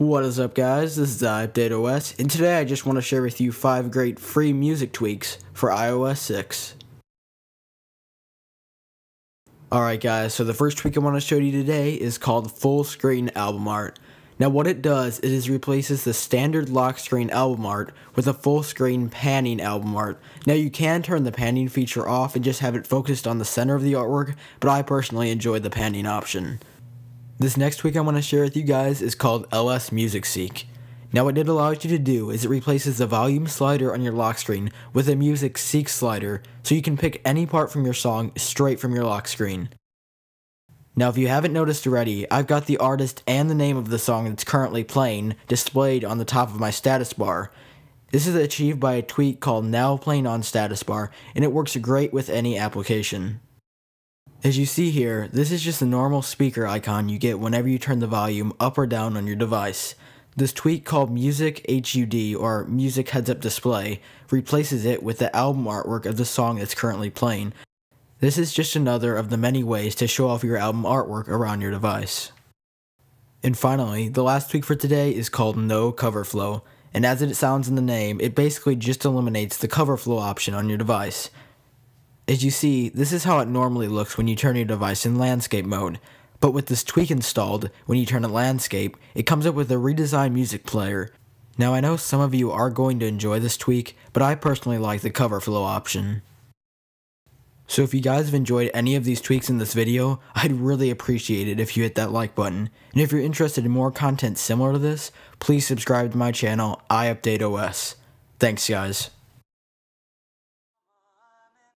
What is up guys, this is iUpdate OS, and today I just want to share with you 5 great free music tweaks for iOS 6. Alright guys, so the first tweak I want to show you today is called Full Screen Album Art. Now what it does is it replaces the standard lock screen album art with a full screen panning album art. Now you can turn the panning feature off and just have it focused on the center of the artwork, but I personally enjoy the panning option. This next tweak I want to share with you guys is called LS Music Seek. Now what it allows you to do is it replaces the volume slider on your lock screen with a music seek slider so you can pick any part from your song straight from your lock screen. Now if you haven't noticed already, I've got the artist and the name of the song that's currently playing displayed on the top of my status bar. This is achieved by a tweak called Now Playing on Status Bar and it works great with any application. As you see here, this is just a normal speaker icon you get whenever you turn the volume up or down on your device. This tweak called Music HUD or Music Heads Up Display replaces it with the album artwork of the song that's currently playing. This is just another of the many ways to show off your album artwork around your device. And finally, the last tweak for today is called No Cover Flow, and as it sounds in the name, it basically just eliminates the cover flow option on your device. As you see, this is how it normally looks when you turn your device in landscape mode, but with this tweak installed, when you turn it landscape, it comes up with a redesigned music player. Now I know some of you are going to enjoy this tweak, but I personally like the cover flow option. So if you guys have enjoyed any of these tweaks in this video, I'd really appreciate it if you hit that like button. And if you're interested in more content similar to this, please subscribe to my channel, iUpdate OS. Thanks guys.